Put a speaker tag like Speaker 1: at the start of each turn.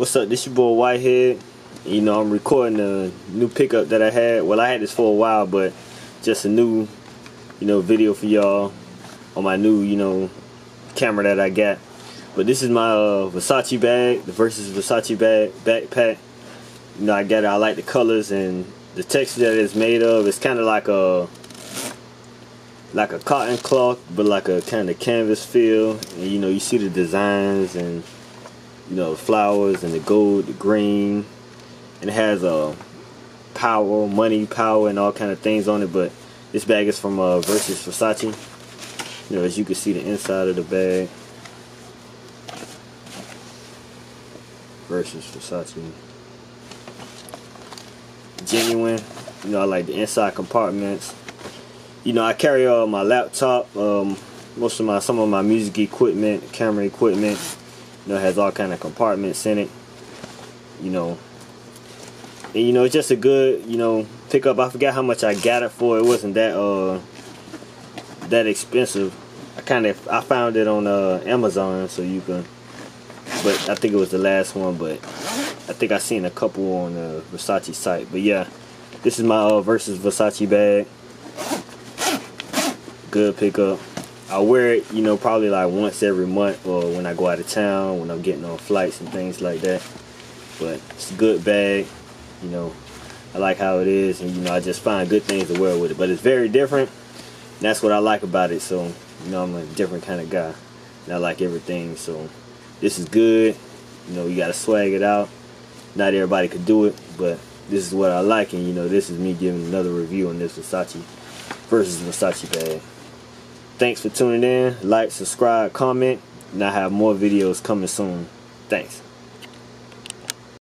Speaker 1: What's up? This your boy Whitehead. You know, I'm recording a new pickup that I had. Well, I had this for a while, but just a new, you know, video for y'all on my new, you know, camera that I got. But this is my uh, Versace bag, the Versus Versace bag backpack. You know, I got it. I like the colors and the texture that it's made of. It's kind of like a like a cotton cloth, but like a kind of canvas feel. And you know, you see the designs and you know flowers and the gold, the green, and it has a uh, power, money, power, and all kind of things on it. But this bag is from uh, Versus Versace. You know, as you can see the inside of the bag. Versus Versace. Genuine. You know, I like the inside compartments you know, I carry uh, my laptop, um, most of my some of my music equipment, camera equipment. You know, has all kind of compartments in it. You know, and you know, it's just a good you know pickup. I forgot how much I got it for. It wasn't that uh that expensive. I kind of I found it on uh, Amazon, so you can. But I think it was the last one. But I think I seen a couple on the Versace site. But yeah, this is my uh, versus Versace bag good pickup. I wear it, you know, probably like once every month or when I go out of town, when I'm getting on flights and things like that. But it's a good bag, you know. I like how it is, and you know, I just find good things to wear with it. But it's very different. that's what I like about it. So, you know, I'm a different kind of guy. And I like everything. So, this is good. You know, you got to swag it out. Not everybody could do it, but this is what I like. And, you know, this is me giving another review on this Versace versus Versace bag. Thanks for tuning in. Like, subscribe, comment, and I have more videos coming soon. Thanks.